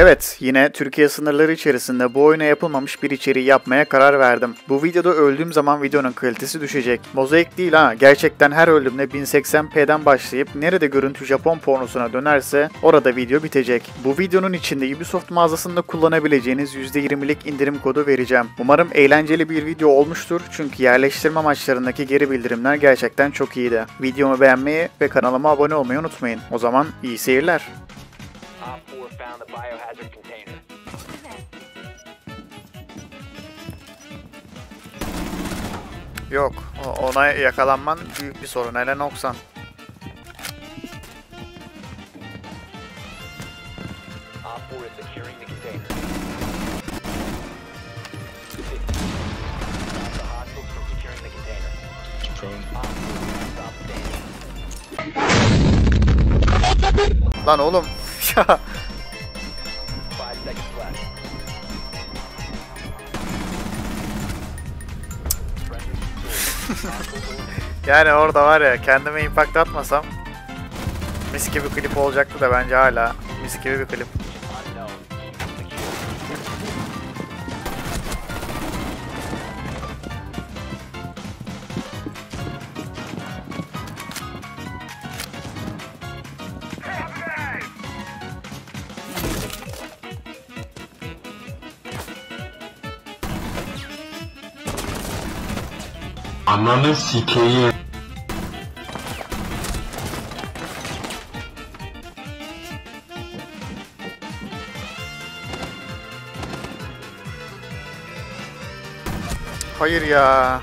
Evet, yine Türkiye sınırları içerisinde bu oyuna yapılmamış bir içeriği yapmaya karar verdim. Bu videoda öldüğüm zaman videonun kalitesi düşecek. Mozaik değil ha, gerçekten her öldüğümde 1080p'den başlayıp nerede görüntü Japon pornosuna dönerse orada video bitecek. Bu videonun içinde Ubisoft mağazasında kullanabileceğiniz %20'lik indirim kodu vereceğim. Umarım eğlenceli bir video olmuştur çünkü yerleştirme maçlarındaki geri bildirimler gerçekten çok iyiydi. Videomu beğenmeyi ve kanalıma abone olmayı unutmayın. O zaman iyi seyirler. Op 4 found the biohazard container. Yok, ona yakalanman büyük bir sorun. Hele noksan. Op 4 Yani orada var ya kendime impact atmasam mis gibi klip olacaktı da bence hala mis gibi bir klip. Ananı sikeyim. Hayır ya.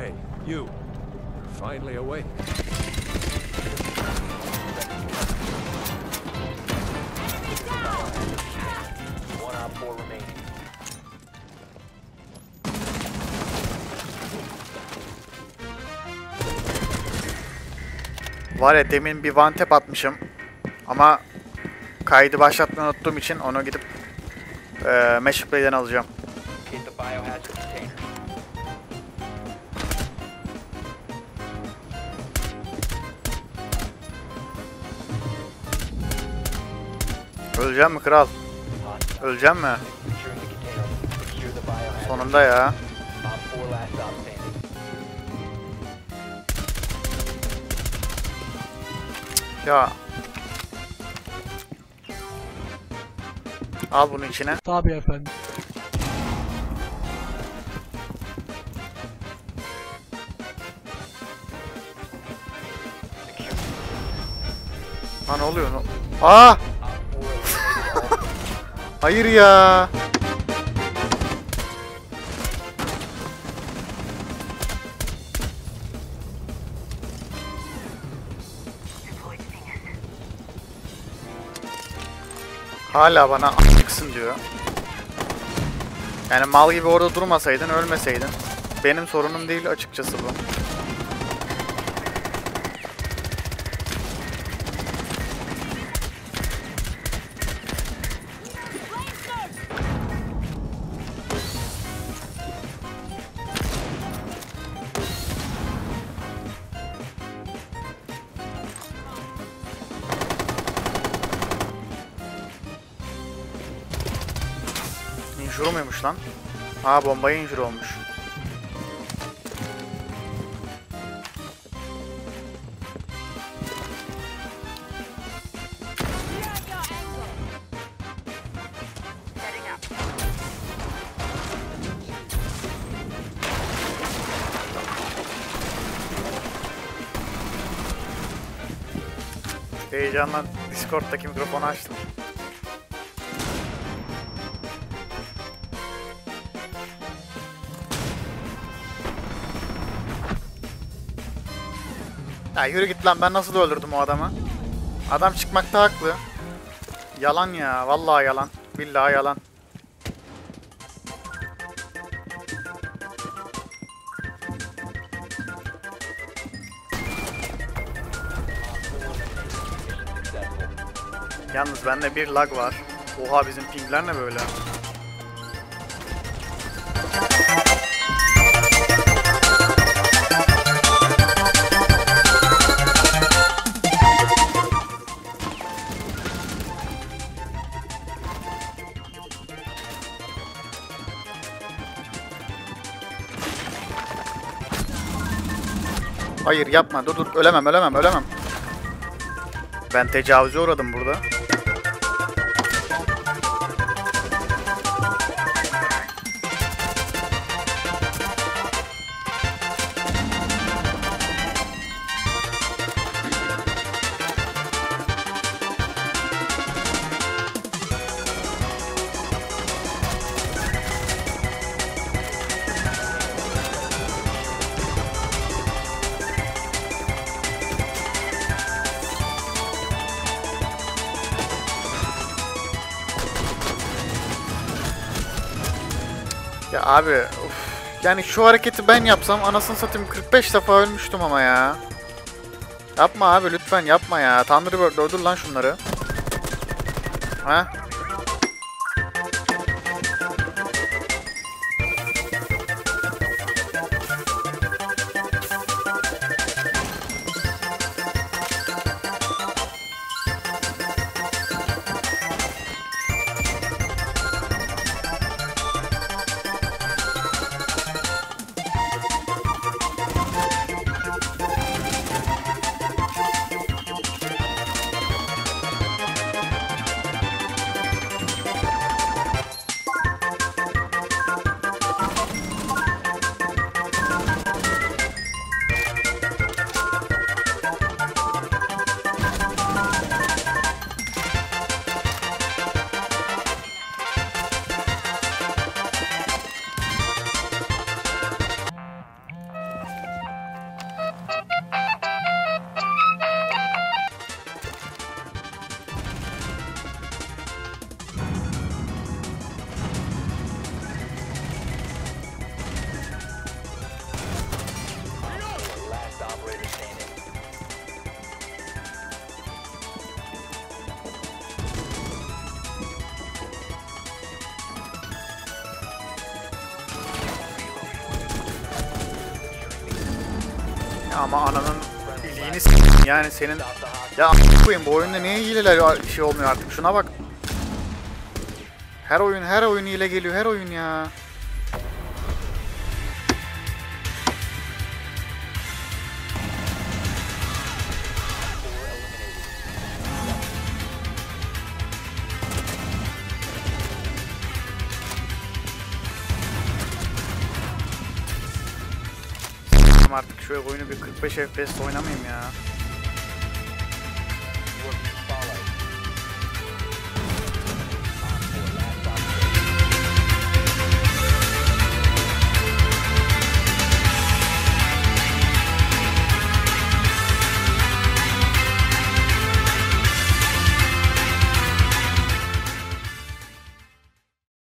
Hey, you. You're finally awake. One op 4 remaining. Var ya demin bir one tap atmışım. Ama kaydı başlatmayı unuttuğum için onu gidip eee Mesh Play'den alacağım. Hit the biohazard container. Öleceğim mi kral? Öleceğim mi? Sonunda ya. Op 4 last stop standing. Ya. Al bunu içine. Tabii efendim. Ha ne oluyor? Aa! Hayır ya. Hala bana a**sın diyor. Yani mal gibi orada durmasaydın, ölmeseydin. Benim sorunum değil açıkçası bu. Injure muymuş lan? Ha bombaya injure olmuş. Heyecanla Discord'daki mikrofonu açtım. Ha yürü git lan ben nasıl öldürdüm o adamı. Adam çıkmakta haklı. Yalan ya vallahi yalan. Billahi yalan. Yalnız bende bir lag var. Oha bizim pingler ne böyle? Hayır yapma dur dur ölemem ölemem ölemem. Ben tecavüze uğradım burada. Ya abi uf. Yani şu hareketi ben yapsam anasını satayım 45 defa ölmüştüm ama ya. Yapma abi lütfen yapma ya. Thunderbird öldür lan şunları. Ha? Ama ananın iliğini yani senin... Ya a** koyayım bu oyunda niye hileler şey olmuyor artık şuna bak. Her oyun her oyun hile geliyor her oyun ya. Artık şu oyunu bir 45 FPS oynamayayım ya.